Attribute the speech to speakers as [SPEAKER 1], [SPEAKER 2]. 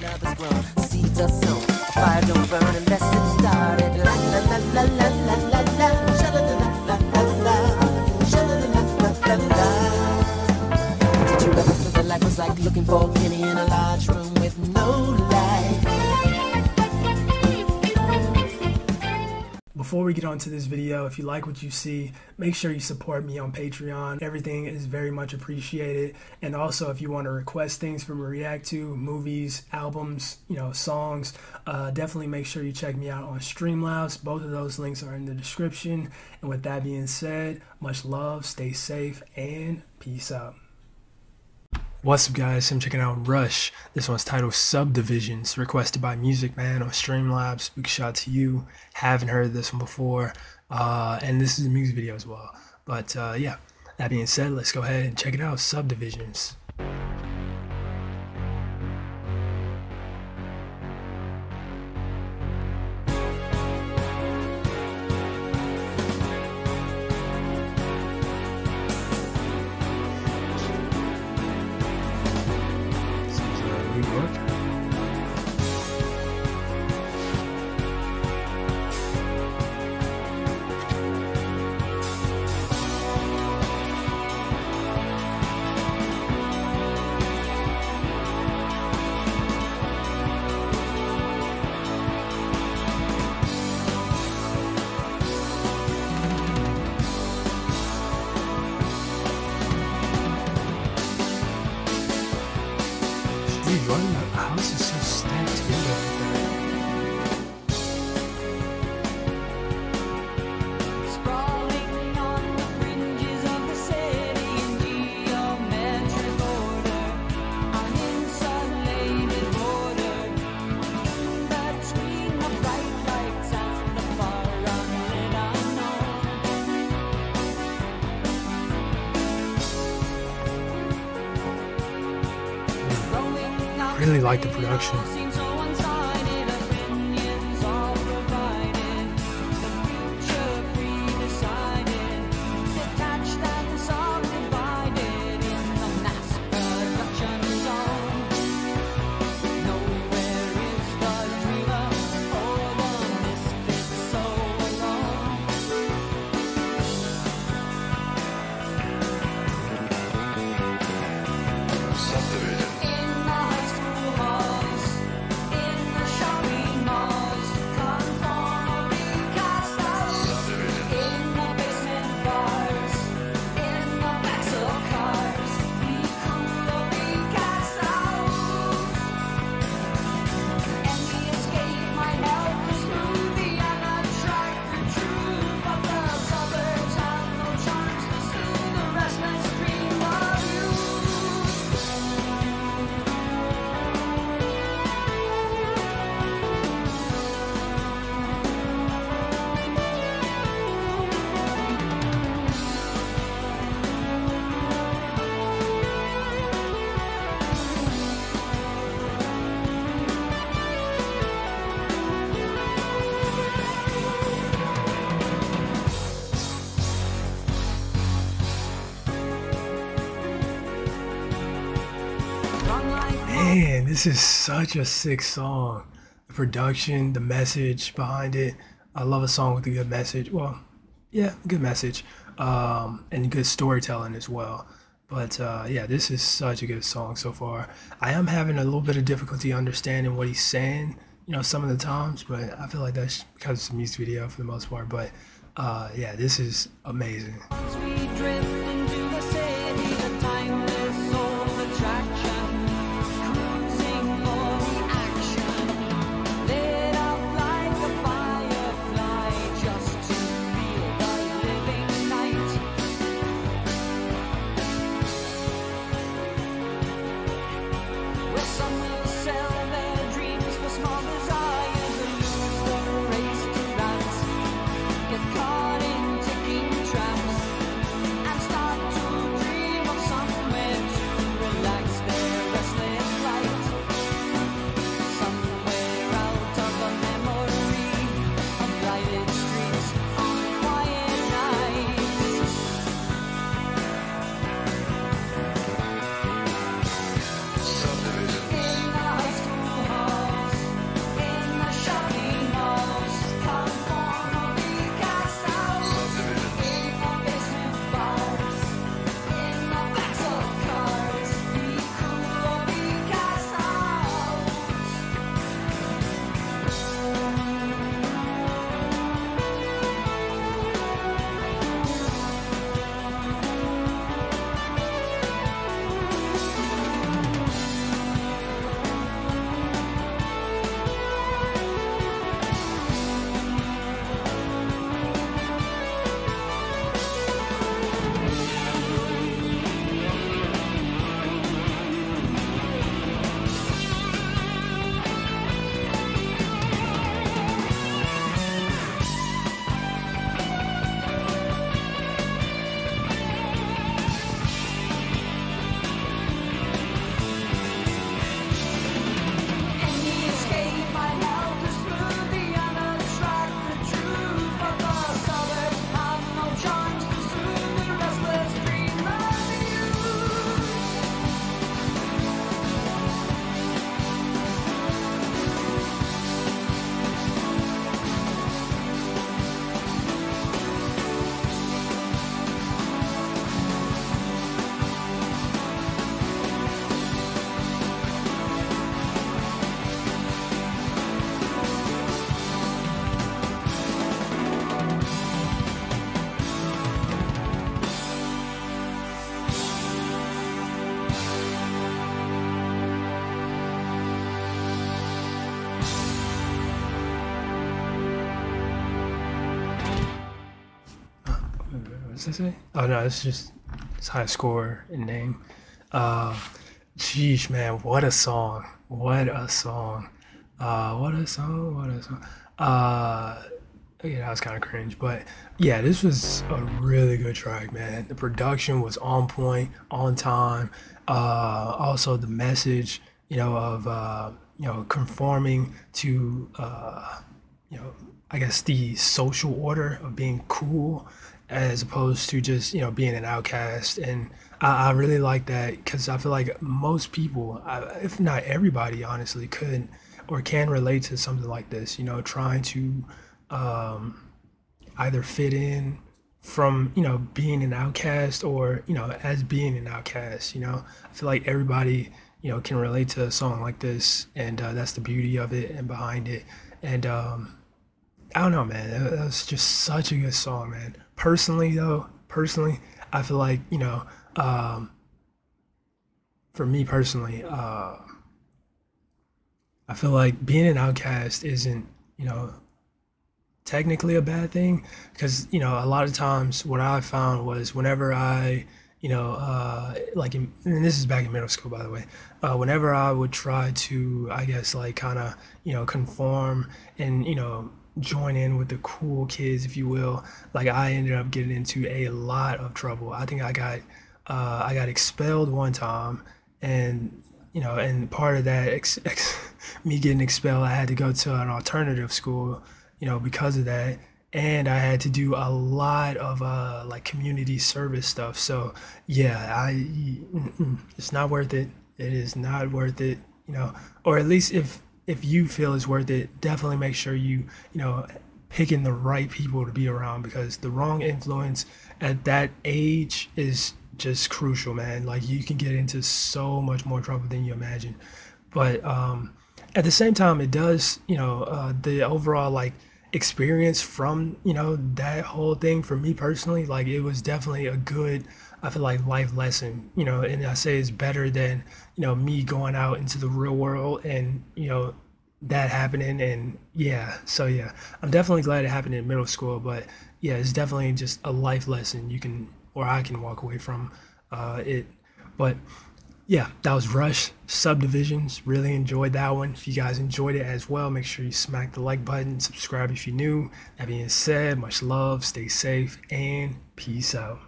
[SPEAKER 1] Seeds are sown. Fire don't burn unless it's started. Did you ever feel that life was like looking for a penny in a large room with no light?
[SPEAKER 2] Before we get on to this video, if you like what you see, make sure you support me on Patreon. Everything is very much appreciated. And also, if you want to request things for me to react to, movies, albums, you know, songs, uh, definitely make sure you check me out on Streamlabs. Both of those links are in the description. And with that being said, much love, stay safe, and peace out. What's up, guys? I'm checking out Rush. This one's titled Subdivisions, requested by Music Man on Streamlabs. Big shout to you. Haven't heard this one before, uh, and this is a music video as well. But uh, yeah, that being said, let's go ahead and check it out. Subdivisions. Really like the production. Man, this is such a sick song. The production, the message behind it. I love a song with a good message. Well, yeah, good message. Um, and good storytelling as well. But uh, yeah, this is such a good song so far. I am having a little bit of difficulty understanding what he's saying, you know, some of the times, but I feel like that's because it's a music video for the most part. But uh, yeah, this is amazing.
[SPEAKER 3] What's that say? Oh no, it's just it's high score and name. Uh, sheesh, man, what a song! What a song! Uh, what a song! What a song! Uh, yeah, that was kind of cringe, but yeah, this was a really good track, man. The production was on point, on time. Uh, also the message, you know, of uh, you know conforming to uh, you know, I guess the social order of being cool as opposed to just, you know, being an outcast. And I, I really like that because I feel like most people, if not everybody, honestly, could or can relate to something like this, you know, trying to um, either fit in from, you know, being an outcast or, you know, as being an outcast, you know. I feel like everybody, you know, can relate to a song like this. And uh, that's the beauty of it and behind it. And, um, I don't know, man. That that was just such a good song, man. Personally, though, personally, I feel like you know, um, for me personally, uh, I feel like being an outcast isn't, you know, technically a bad thing because you know a lot of times what I found was whenever I you know uh, like in, and this is back in middle school by the way uh, whenever I would try to I guess like kind of you know conform and you know join in with the cool kids if you will like I ended up getting into a lot of trouble I think I got uh, I got expelled one time and you know and part of that ex- ex- me getting expelled I had to go to an alternative school you know, because of that. And I had to do a lot of uh, like community service stuff. So yeah, I it's not worth it. It is not worth it. You know, or at least if if you feel it's worth it, definitely make sure you you know picking the right people to be around because the wrong influence at that age is just crucial, man. Like you can get into so much more trouble than you imagine. But um, at the same time, it does, you know, uh, the overall like experience from, you know, that whole thing for me personally, like it was definitely a good, I feel like life lesson, you know, and I say it's better than, you know, me going out into the real world and, you know, that happening and yeah so yeah i'm definitely glad it happened in middle school but yeah it's definitely just a life lesson you can or i can walk away from uh, it but yeah, that was Rush Subdivisions. Really enjoyed that one. If you guys enjoyed it as well, make sure you smack the like button, subscribe if you're new. That being said, much love, stay safe, and peace out.